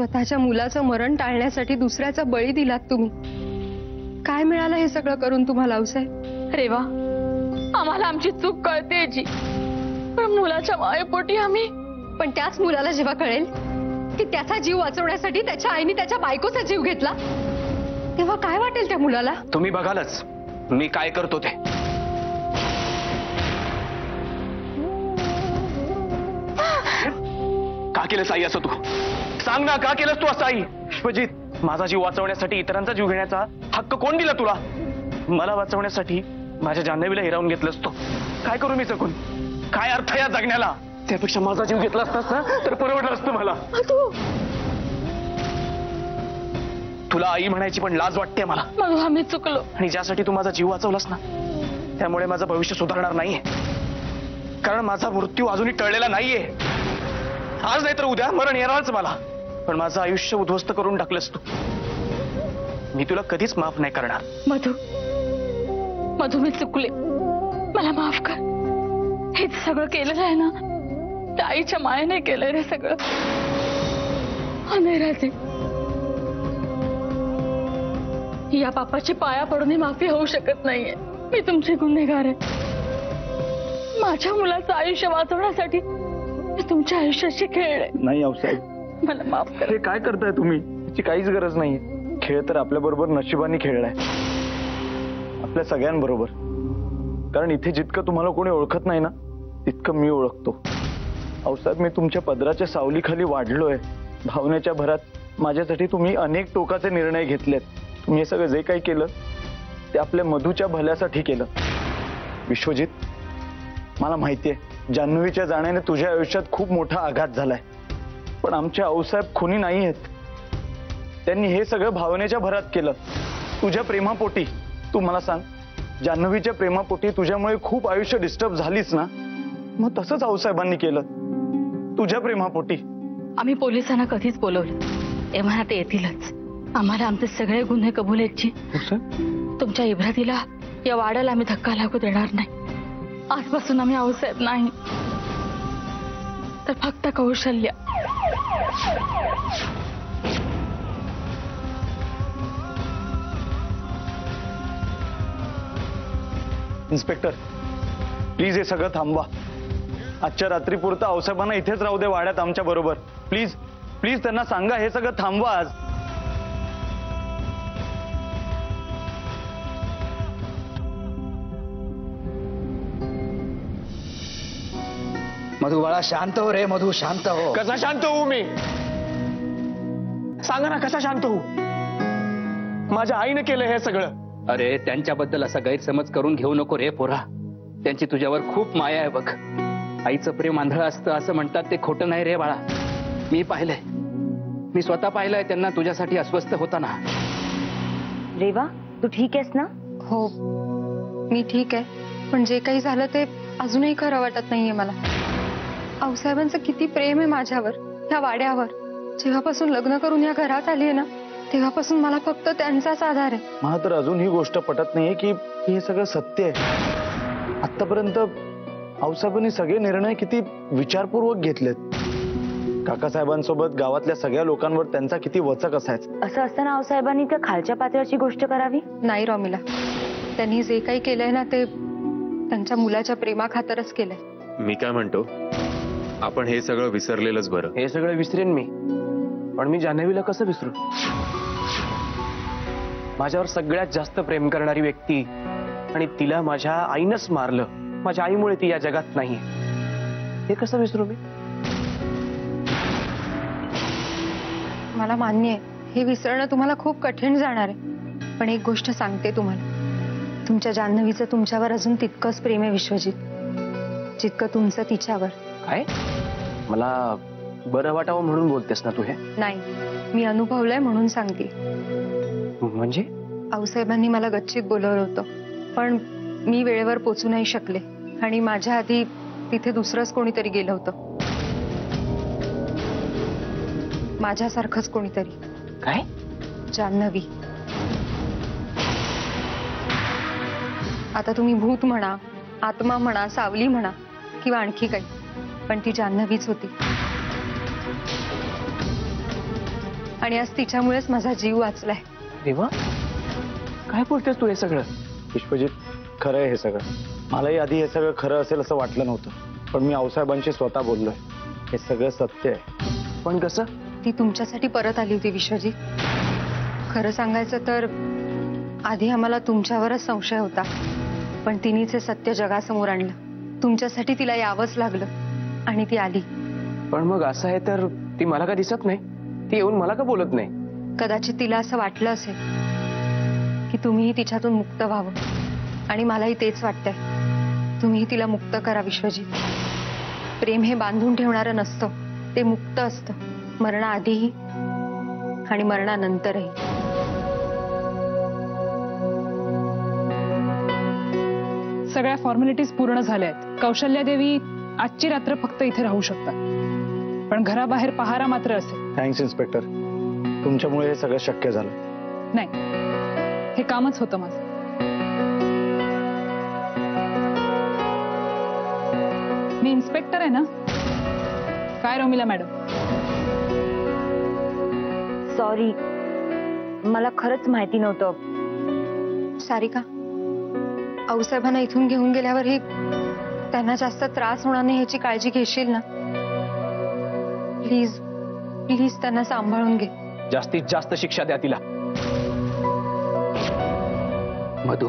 स्वतःच्या मुलाचं मरण टाळण्यासाठी दुसऱ्याचा बळी दिलात तुम्ही. काय मिळालं हे सगळं करून तुम्हाला अवसाहेब रेवा आम्हाला आमची चूक कळते जी पण मुलाच्या मायेपोटी आम्ही पण त्याच मुलाला जेव्हा कळेल की त्याचा जीव वाचवण्यासाठी त्याच्या आईने त्याच्या बायकोचा जीव घेतला तेव्हा काय वाटेल त्या मुलाला? तुम्ही बघालच मी काय करतो ते. का केलंस आई असं तू? सांग ना का केलंस तू असं आई? विश्वजित माझा जीव वाचवण्यासाठी इतरांचा जीव घेण्याचा हक्क कोण दिला तुला? मला वाचवण्यासाठी माझ्या जान्हवीला हिरावून घेतलंस तू. काय करू मी चकून काय अर्थ या जगण्याला? त्यापेक्षा माझा जीव घेतला असतास ना तर परवडलं असतं मला. तुला आई म्हणायची पण लाज वाटते मला. आम्ही चुकलो. आणि ज्यासाठी तू माझा जीव वाचवलास ना त्यामुळे माझं भविष्य सुधारणार नाहीये. कारण माझा मृत्यू अजूनही टळलेला नाहीये. आज नाही तर उद्या मरण येणारच मला. पण माझं आयुष्य उद्ध्वस्त करून टाकलंस तू. मी तुला कधीच माफ़ नाही करणार. मधू मधू मी चुकले. मला माफ़ कर. हे सगळं केलेलं आहे ना त्या आईच्या मायेने केलंय रे सगळं. हा राहते या पापाची पाया पडून ही माफ़ी होऊ शकत नाहीये. मी तुमचे गुन्हेगार आहे. माझ्या मुलाचं आयुष्य वाचवण्यासाठी मी तुमच्या आयुष्याशी खेळले. नाही मला माफ़ कर. हे काय करताय तुम्ही? त्याची काहीच गरज नाही खेळ तर आपल्या बरोबर नशिबाने खेळलाय. आपल्या सगळ्यांबरोबर. कारण इथे जितकं तुम्हाला कोणी ओळखत नाही ना तितकं मी ओळखतो. आऊसाहेब मी तुमच्या पदराच्या सावलीखाली वाढलोय. भावनेच्या भरात माझ्यासाठी तुम्ही अनेक टोकाचे निर्णय घेतलेत. तुम्ही हे सगळं जे काही केलं ते आपल्या मधूच्या भल्यासाठी केलं. विश्वजित मला माहितीये जान्हवीच्या जाण्याने तुझ्या आयुष्यात खूप मोठा आघात झालाय. पण आमचे आऊसाहेब खुनी नाही आहेत. त्यांनी हे सगळं भावनेच्या भरात केलं. तुझ्या प्रेमापोटी तू मला सांग जान्हवीच्या प्रेमापोटी तुझ्यामुळे खूप आयुष्य डिस्टर्ब झालीच ना? मग तसंच आऊसाहेबांनी केलं. तुझ्या प्रेमापोटी. आम्ही पोलिसांना कधीच बोलवलं. ते म्हणा ते येतीलच. आम्हाला आमचे सगळे गुन्हे कबूल आहेत तुमच्या इब्रातीला या वाड्याला आम्ही धक्का लागू देणार नाही. आजपासून आम्ही आऊसाहेब नाही. तर फक्त कौशल्य. इन्स्पेक्टर प्लीज हे सगळं थांबवा. आजच्या रात्रीपुरतं आऊसाहेबांना इथेच राहू दे वाड्यात आमच्या बरोबर. प्लीज प्लीज त्यांना सांगा हे सगळं थांबवा आज. मधु बाळा शांत हो रे मधु शांत हो। कसा शांत होऊ मी? सांगा ना कसा शांत होऊ? माझ्या आईने केलं हे सगळं. अरे त्यांच्याबद्दल असा गैरसमज करून घेऊ नको रे पोरा. त्यांची तुझ्यावर खूप माया आहे बघ. आईचं प्रेम आंधळ असतं असं म्हणतात ते खोटं नाही रे बाळा. मी पाहिलंय. मी स्वतः पाहिलंय त्यांना तुझ्यासाठी अस्वस्थ होताना. रेवा तू ठीक आहेस ना? हो. मी ठीक आहे. पण जे काही झालं ते अजूनही खरं वाटत नाहीये मला. आऊसाहेबांचं किती प्रेम आहे माझ्यावर ह्या वाड्यावर. जेव्हापासून लग्न करून या घरात आली आहे ना तेव्हापासून मला फक्त त्यांचाच आधार आहे. मला तर अजून ही गोष्ट पटत नाहीये की की हे सगळं सत्य आहे. आतापर्यंत आऊसाहेबांनी सगळे निर्णय किती विचारपूर्वक घेतलेत. काकासाहेबांसोबत गावातल्या सगळ्या लोकांवर त्यांचा किती वचक असायचा. असं असताना आऊसाहेबांनी त्या खालच्या पातळीची गोष्ट करावी? नाही रॉमिला त्यांनी जे काही केलंय ना ते त्यांच्या मुलाच्या प्रेमाखातरच केलंय. मी काय म्हणतो? आपण हे सगळं विसरलेलंच बरं. हे सगळं विसरेन मी. पण मी जान्हवीला कसं विसरू? माझ्यावर सगळ्यात जास्त प्रेम करणारी व्यक्ती आणि तिला माझ्या आईनंच मारलं. माझ्या आईमुळे ती या जगात नाही हे कसं विसरू मी? मला मान्य आहे. हे विसरणं तुम्हाला खूप कठीण जाणार आहे. पण एक गोष्ट सांगते तुम्हाला. तुमच्या जान्हवीचं तुमच्यावर अजून तितकंच प्रेम आहे विश्वजित. जितकं तुमचं तिच्यावर. काय? मला बरं वाटावं म्हणून बोलतेस ना तू हे? नाही मी अनुभवलंय म्हणून सांगते. म्हणजे? आऊसाहेबांनी मला गच्चीत बोलवलं होतं पण मी वेळेवर पोचू नाही शकले आणि माझ्या आधी तिथे दुसरंच कोणीतरी गेलं होतं. माझ्यासारखंच कोणीतरी. काय? जान्हवी. आता तुम्ही भूत म्हणा आत्मा म्हणा सावली म्हणा किंवा आणखी काही. पण ती जान्हवीच होती. आणि आज तिच्यामुळेच माझा जीव वाचलाय. देवा काय बोलतेस तू हे सगळं? विश्वजित खरं आहे हे सगळं. मलाही आधी हे सगळं खरं असेल असं वाटलं नव्हतं. पण मी आऊसाहेबांशी स्वतः बोललोय. हे सगळं सत्य आहे. पण कसं? ती तुमच्यासाठी परत आली होती विश्वजीत. खरं सांगायचं तर आधी आम्हाला तुमच्यावरच संशय होता. पण तिनेच हे सत्य जगासमोर आणलं. तुमच्यासाठी तिला यावंच लागलं. आणि ती आली. पण मग असं आहे तर ती मला का दिसत नाही? ती येऊन मला का बोलत नाही? कदाचित तिला असं वाटलं असेल की तुम्हीही तिच्यातून मुक्त व्हावं. आणि मलाही तेच वाटतंय. तुम्ही तिला मुक्त करा विश्वजीत. प्रेम हे बांधून ठेवणारं नसतं. ते मुक्त असतं. मरणाआधीही आणि मरणानंतरही. सगळ्या फॉर्मॅलिटीज पूर्ण झाल्या आहेत कौशल्या देवी आजची रात्र फक्त इथे राहू शकतात. पण घराबाहेर पहारा मात्र असेल. थँक्स इन्स्पेक्टर तुमच्यामुळे हे सगळं शक्य झालं. नाही. हे कामच होतं माझं. मी इन्स्पेक्टर आहे ना? काय रोमिला मॅडम? सॉरी मला खरंच माहिती नव्हतं. सारिका आऊसाहेबांना इथून घेऊन गेल्यावरही त्यांना जास्त त्रास होणार नाही ह्याची काळजी घेशील ना? प्लीज़ प्लीज़ त्यांना सांभाळून घे. जास्तीत जास्त शिक्षा द्या तिला. मधू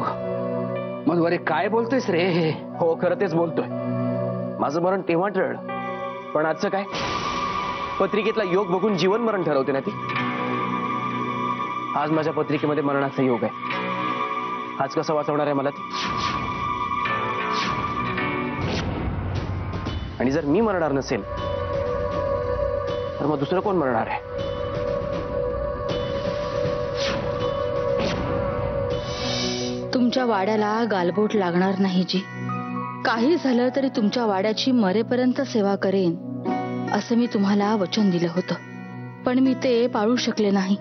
मधू अरे काय बोलतोयस रे? हे हो खरं तेच बोलतोय. माझं मरण तेव्हा टळलं. पण आजचं काय? पत्रिकेतला योग बघून जीवन मरण ठरवते ना ती? आज माझ्या पत्रिकेमध्ये मरणाचा योग आहे. आज कसं वाचवणार आहे मला ती? आणि जर मी मरणार नसेल तर मग दुसरं कोण मरणार आहे तुमच्या वाड्याला गालबोट लागणार नाही जी. काही झालं तरी तुमच्या वाड्याची मरेपर्यंत सेवा करेन, असं मी तुम्हाला वचन दिलं होतं. पण मी ते पाळू शकले नाही.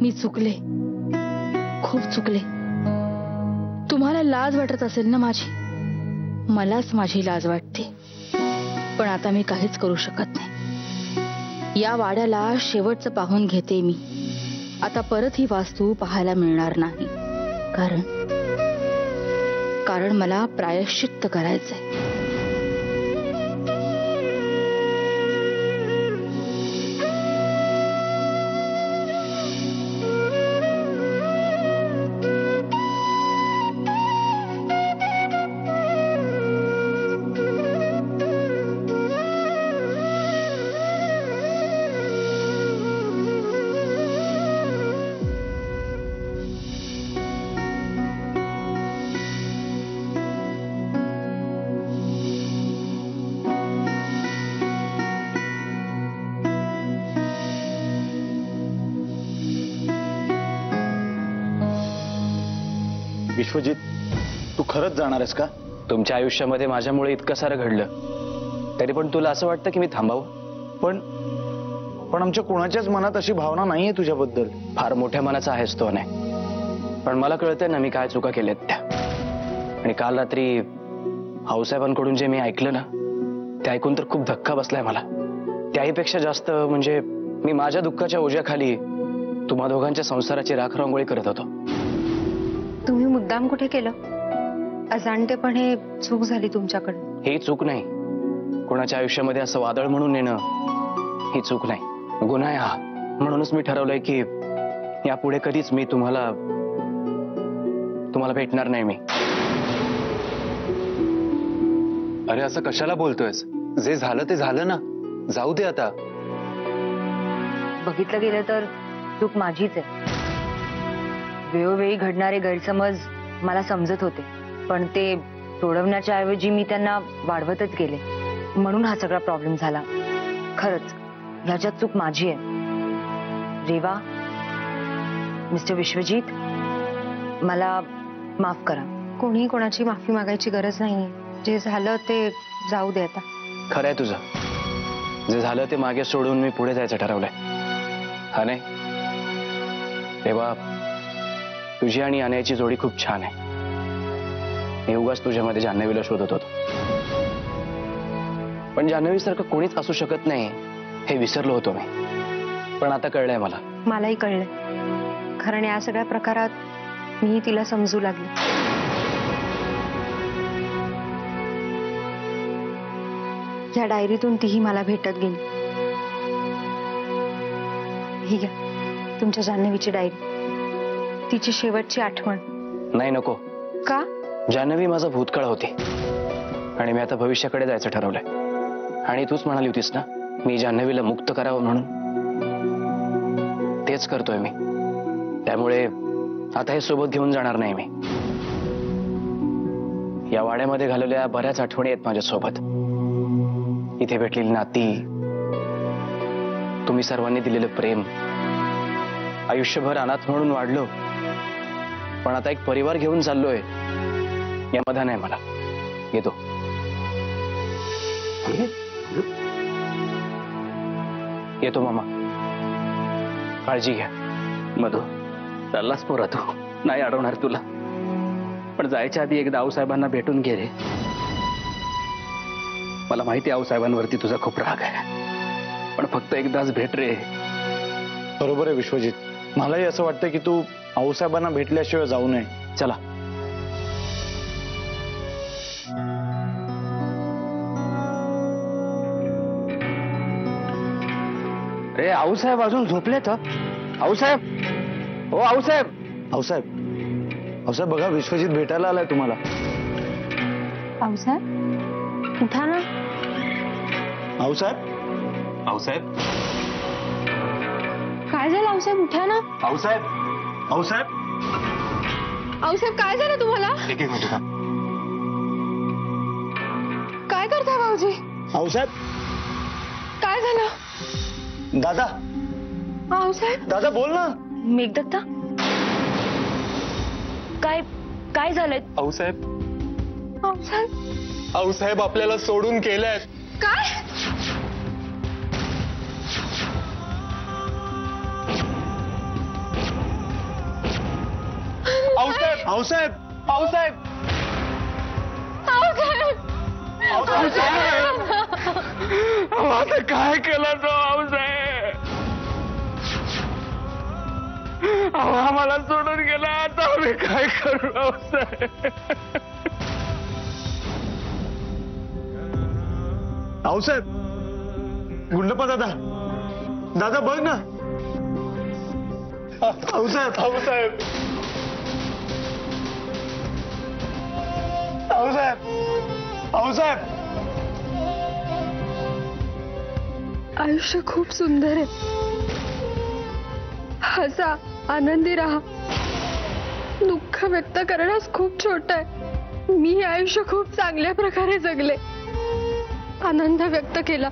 मी चुकले. खूप चुकले. तुम्हाला लाज वाटत असेल ना माझी? मलाच माझी लाज वाटते. पण आता मी काहीच करू शकत नाही. या वाड्याला शेवटचं पाहून घेते मी. आता परत ही वास्तू पाहायला मिळणार नाही. कारण कारण मला प्रायश्चित्त करायचंय. विश्वजित तू खरंच जाणार आहेस का? तुमच्या आयुष्यामध्ये माझ्यामुळे इतकं सारं घडलं. तरी पण तुला असं वाटतं की मी थांबावं? पण पण आमच्या कुणाच्याच मनात अशी भावना नाहीये तुझ्याबद्दल. फार मोठ्या मनाचा आहेस तो नाही पण मला कळतंय ना मी काय चुका केल्यात त्या. आणि काल रात्री भाऊसाहेबांकडून जे मी ऐकलं ना ते ऐकून तर खूप धक्का बसलाय मला. त्याहीपेक्षा जास्त म्हणजे मी माझ्या दुःखाच्या ओझ्याखाली तुम्हा दोघांच्या संसाराची राख रांगोळी करत होतो. तुम्ही मुद्दाम कुठे केलं? अजाणतेपणे चूक झाली तुमच्याकडून. ही चूक नाही. कोणाच्या आयुष्यामध्ये असं वादळ म्हणून येणं ही चूक नाही. गुन्हा आहे हा. म्हणूनच मी ठरवलंय की यापुढे कधीच मी तुम्हाला तुम्हाला भेटणार नाही मी. अरे असं कशाला बोलतोयस? जे झालं ते झालं ना. जाऊ दे आता. बघितलं गेलं तर चूक माझीच आहे. वेळोवेळी घडणारे गैरसमज मला समजत होते पण ते सोडवण्याच्या ऐवजी मी त्यांना वाढवतच गेले. म्हणून हा सगळा प्रॉब्लेम झाला. खरंच ह्याच्यात चूक माझी आहे. रेवा मिस्टर विश्वजित मला माफ़ करा. कोणी कोणाची माफ़ी मागायची गरज नाहीये. जे झालं ते जाऊ दे आता. खरंय तुझं. जे झालं ते मागे सोडून मी पुढे जायचं ठरवलंय. हा नाही? तेव्हा तुझी आणि अनयाची जोडी खूप छान आहे. मी उगाच तुझ्यामध्ये जान्हवीला शोधत होतो. पण जान्हवीसारखं कोणीच असू शकत नाही, हे विसरलो होतो मी. पण आता कळलंय मला. मलाही कळलंय. कारण या सगळ्या प्रकारात मीही तिला समजू लागले. या डायरीतून तीही मला भेटत गेली. ही घ्या, तुमच्या डायरी. तिची शेवटची आठवण. नाही नको. का? जान्हवी माझा भूतकाळ होती. आणि मी आता भविष्याकडे जायचं ठरवलंय. आणि तूच म्हणाली होतीस ना मी जान्हवीला मुक्त करावं म्हणून. तेच करतोय मी. त्यामुळे आता हे सोबत घेऊन जाणार नाही मी. या वाड्यामध्ये घालवलेल्या बऱ्याच आठवणी आहेत माझ्यासोबत. इथे भेटलेली नाती तुम्ही सर्वांनी दिलेलं प्रेम आयुष्यभर अनाथ म्हणून वाढलो पण आता एक परिवार घेऊन चाललोय. यामध्ये नाही मला. येतो. येतो मामा. काळजी घ्या. मधू चाललास पोरा तू. नाही अडवणार तुला. पण जायच्या आधी एकदा आऊसाहेबांना भेटून घे रे. मला माहिती आहे आऊसाहेबांवरती तुझा खूप राग आहे. पण फक्त एकदाच भेट रे. बरोबर आहे विश्वजित. मलाही असं वाटतं की तू आऊसाहेबांना भेटल्याशिवाय जाऊ नये. चला. रे आऊसाहेब अजून झोपले तर आऊसाहेब हो आऊसाहेब आऊसाहेब आऊसाहेब बघा विश्वजित भेटायला आलाय तुम्हाला. पावसाहेब उठा ना. आऊसाहेब आऊसाहेब काय झालं आऊसाहेब उठा ना. आऊसाहेब आऊसाहेब आऊसाहेब काय झालं तुम्हाला? एक एक मिनिट थांब. काय करता भाऊजी? आऊसाहेब काय झालं? दादा. आऊसाहेब दादा बोल ना. मेघदत्ता? काय काय झालंय? आऊसाहेब आऊसाहेब आऊसाहेब आपल्याला सोडून गेल्यात काय? आऊसाहेब आऊसाहेब आऊसाहेब आता काय केलं तो आऊसाहेब अहो, आम्हाला सोडून गेला आता आम्ही काय करू आऊसाहेब आऊसाहेब गुंडप्पा दादा। दादा बघ ना। आऊसाहेब आऊसाहेब आऊसाहेब आऊसाहेब आयुष्य खूप सुंदर आहे. हसा आनंदी राहा. दुःख व्यक्त करण्यास खूप छोट आहे. मी हे आयुष्य खूप चांगल्या प्रकारे जगले. आनंद व्यक्त केला.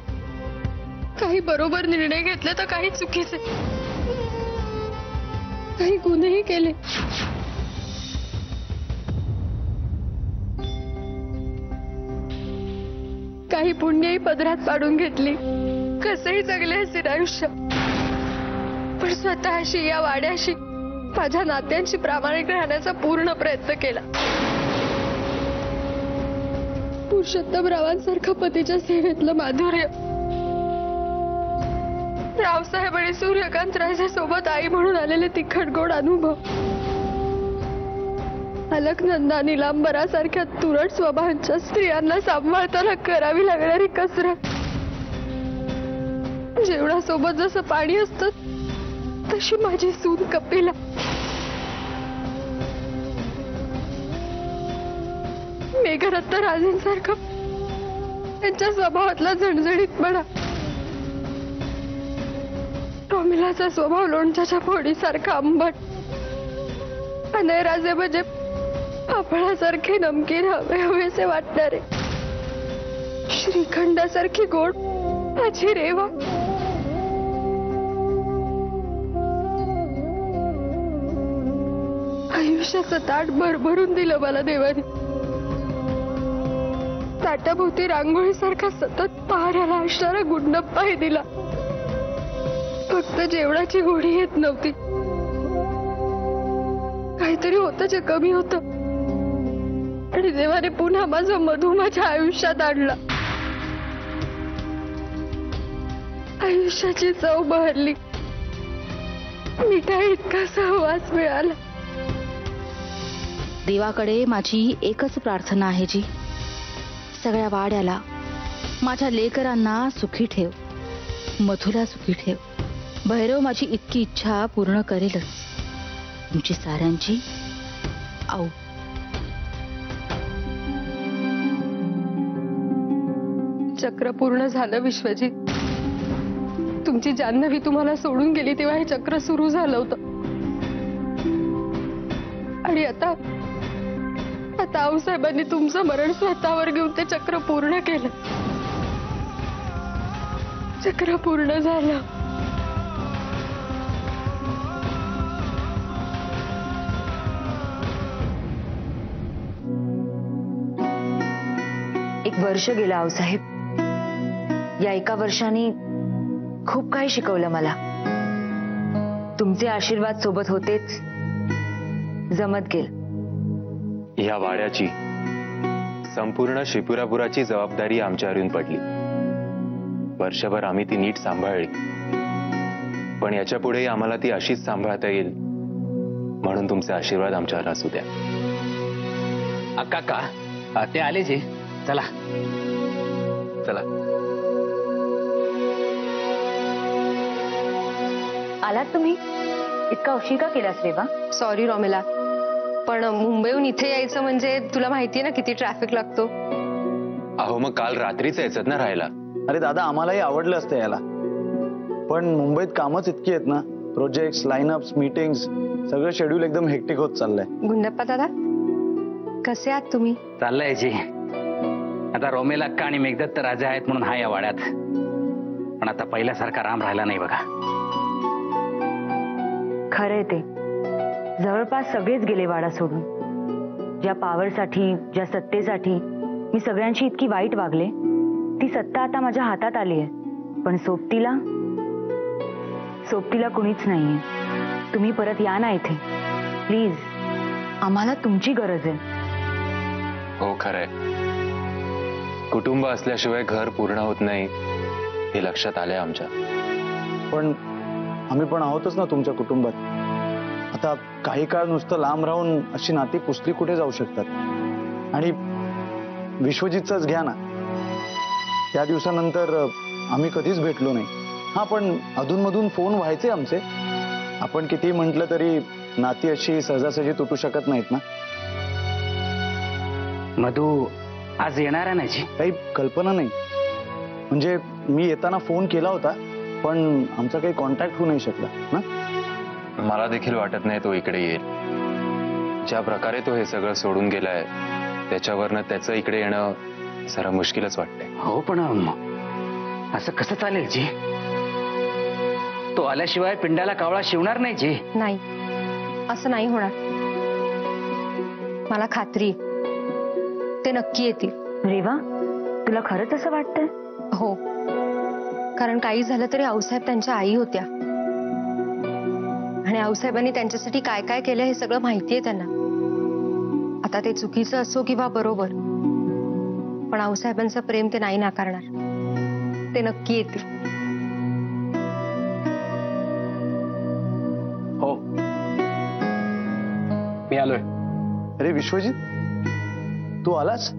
काही बरोबर निर्णय घेतले तर काही चुकीचे. काही केले. काही पुण्यही पदरात पाडून घेतली. कसंही जगले असेल आयुष्य. पण स्वतःशी या वाड्याशी माझ्या नात्यांशी प्रामाणिक राहण्याचा पूर्ण प्रयत्न केला. पुरुषोत्तम रावांसारखं पतीच्या सेवेतलं माधुर्य. रावसाहेब आणि सूर्यकांत राजे सोबत आई म्हणून आलेले तिखट गोड अनुभव. अलकनंदा निलांबरासारख्या तुरट स्वभावांच्या स्त्रियांना सांभाळताना करावी लागणारी कसरत. जेवणासोबत जसं पाणी असतं, तशी माझी सून कपिला. मेघरत्न राजेंसारखं त्यांच्या स्वभावातला झणझणीतपणा टोमिलाचा स्वभाव लोणच्याच्या फोडीसारखा आंबट अनय राजे म्हणजे पापळासारखे नमकीन हवे हवेसे वाटणारे श्रीखंडासारखी गोड माझी रेवा आयुष्याचं ताट भरभरून दिलं मला देवाने ताटाभोवती रांगोळीसारखा सतत पहाऱ्याला असणारा गुंडप्पाही दिला फक्त जेवणाची गोडी येत नव्हती काहीतरी होतं जे कमी होत आणि देवाने पुन्हा माझा मधू माझ्या आयुष्यात आणला. आयुष्याची चव बहरली. काय इतका सहवास मिळाला. देवाकडे माझी एकच प्रार्थना आहे जी. सगळ्या वाड्याला माझ्या लेकरांना सुखी ठेव. मधुला सुखी ठेव. भैरव माझी इतकी इच्छा पूर्ण करेलच. तुमची साऱ्यांची आऊ. चक्र पूर्ण झालं विश्वजित. तुमची जान्हवी तुम्हाला सोडून गेली चक्र सुरू झालं तुमचं मरण स्वतःवर घेऊन चक्र पूर्ण केलं. चक्र पूर्ण एक वर्ष गेलं आऊसाहेब. या एका वर्षाने खूप काही शिकवलं मला. तुमचे आशीर्वाद सोबत होतेच जमत गेल. ह्या वाड्याची संपूर्ण शिपुरापुराची जबाबदारी आमच्यावर येऊन पडली. वर्षभर आम्ही ती नीट सांभाळली. पण याच्या पुढेही आम्हाला ती अशीच सांभाळता येईल म्हणून तुमचे आशीर्वाद आमच्यावर असू द्या. अक्का का? ते आले जे. चला. चला. आलात तुम्ही? इतका उशीर का केलास रेवा सॉरी रॉमेला पण मुंबईहून इथे यायचं म्हणजे तुला माहितीये ना किती ट्रॅफिक लागतो. अहो मग काल रात्रीच यायचं ना राहायला. अरे दादा आम्हालाही आवडलं असतं याला पण मुंबईत कामच इतकी आहेत ना. प्रोजेक्ट लाईनअप्स मीटिंग्स सगळं शेड्यूल एकदम हेक्टिक होत चाललंय. गुंडप्पा दादा कसे आहात तुम्ही? चाललंय जी. आता रोमेल अक्का आणि मेघदत्त राजा आहेत म्हणून हा या वाड्यात. पण आता पहिल्यासारखा राम राहिला नाही बघा. खरंय ते. जवळपास सगळेच गेले वाडा सोडून. ज्या पॉवरसाठी ज्या सत्तेसाठी मी सगळ्यांची इतकी वाईट वागले ती सत्ता आता माझ्या हातात आली आहे. पण सोबतीला सोबतीला कुणीच नाहीये. तुम्ही परत या ना इथे. प्लीज़ आम्हाला तुमची गरज आहे. हो खरंय. कुटुंब असल्याशिवाय घर पूर्ण होत नाही हे लक्षात आलंय आमच्या. पण आम्ही पण आहोतच ना तुमच्या कुटुंबात. आता काही काळ नुसतं लांब राहून अशी नाती पुसली कुठे जाऊ शकतात? आणि विश्वजितचाच घ्या ना. त्या दिवसानंतर आम्ही कधीच भेटलो नाही. हा पण अधूनमधून फ़ोन व्हायचे आमचे. आपण किती म्हटलं तरी नाती अशी सहजासहजी तुटू शकत नाहीत ना. मधू आज येणार आहे ना जी? काही कल्पना नाही. म्हणजे मी येताना फ़ोन केला होता. पण आमचा काही कॉन्टॅक्ट होऊ नाही शकला ना? मला देखील वाटत नाही तो इकडे येईल. ज्या प्रकारे तो हे सगळं सोडून गेलाय त्याच्यावरनं त्याचं इकडे येणं जरा मुश्किलच वाटतंय. हो पण अम, असं कसं चालेल जी? तो आल्याशिवाय पिंडाला कावळा शिवणार नाही जी? नाही. असं नाही होणार. मला खात्री आहे. ते नक्की येतील. रेवा तुला खरंच असं वाटतंय? हो. कारण काही झालं तरी आऊसाहेब त्यांच्या आई होत्या. आणि आऊसाहेबांनी त्यांच्यासाठी काय काय केलं हे सगळं माहितीये त्यांना. आता ते चुकीचं असो किंवा बरोबर पण आऊसाहेबांचं प्रेम ते नाही नाकारणार. ते नक्की येतील. हो. मी आलोय. अरे विश्वजित तू आलास?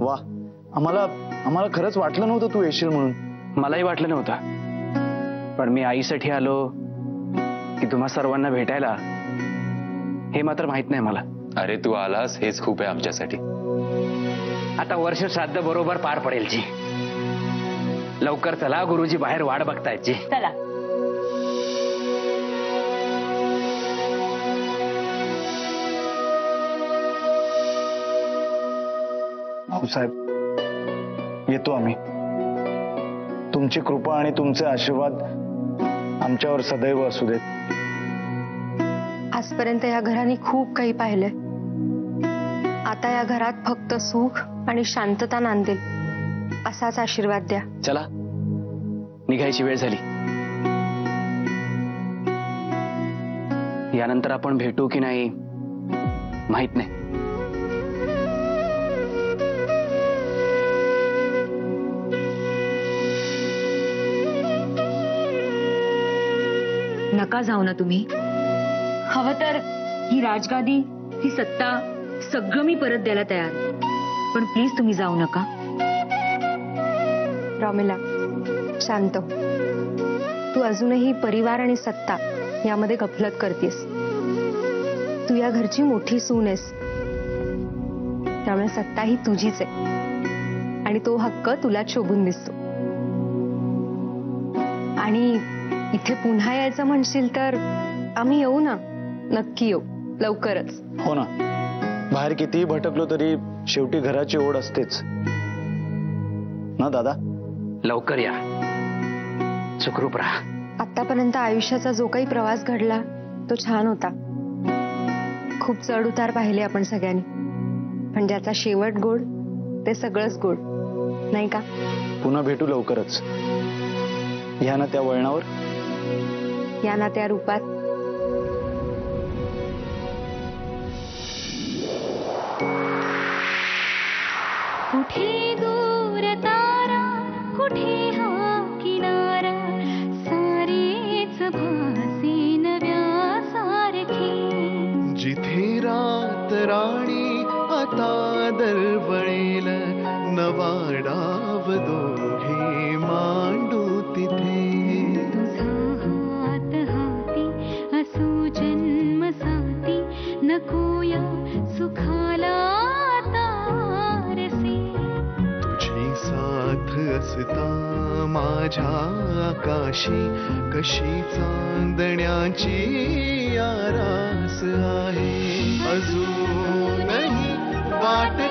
वा आम्हाला आम्हाला खरंच वाटलं नव्हतं तू येशील म्हणून. मलाही वाटलं नव्हतं. पण मी आईसाठी आलो की तुम्हा सर्वांना भेटायला हे मात्र माहित नाही मला. अरे तू आलास हेच खूप आहे आमच्यासाठी. आता वर्ष श्राद्ध बरोबर पार पडेल जी. लवकर चला गुरुजी बाहेर वाट बघतायत जी. चला. भाऊसाहेब येतो आम्ही. तुमची कृपा आणि तुमचे आशीर्वाद आमच्यावर सदैव असू देत आजपर्यंत या घराने खूप काही पाहिलंय. आता या घरात फक्त सुख आणि शांतता नांदेल असाच आशीर्वाद द्या. चला निघायची वेळ झाली. यानंतर आपण भेटू की नाही माहित नाही. नका जाऊ ना तुम्ही. हवं ही राजगादी, ही सत्ता सगळं मी परत द्यायला प्लीज़ तुम्ही जाऊ नका. रॉमिला, शांत. हो. तू अजूनही परिवार आणि सत्ता यामध्ये गफलत करतेस. तू या घरची मोठी सून आहेस. सत्ता ही तुझीच आणि तो हक्क तुला शोभून दिसतो. इथे पुन्हा यायचं म्हणशील तर आम्ही येऊ ना. नक्की येऊ. लवकरच. हो ना. बाहेर कितीही भटकलो तरी शेवटी घराची ओढ असतेच. ना दादा? लवकर या. सुखरूप राहा. आतापर्यंत आयुष्याचा जो काही प्रवास घडला तो छान होता. खूप चढ उतार पाहिले आपण सगळ्यांनी. पण ज्याचा शेवट गोड ते सगळंच गोड. नाही का? पुन्हा भेटू लवकरच. ह्या ना त्या वळणावर. या ना त्या रूपात कुठे दूर तारा कुठे हा किनारा? सारेच भासे नव्या सारखे जिथे रात राणी आता दरवळेल नवा नको या सुखाला तारसे तुझी साथ असता माझ्या आकाशी कशी चांदण्याची आरास आहे. अजूनही वाटते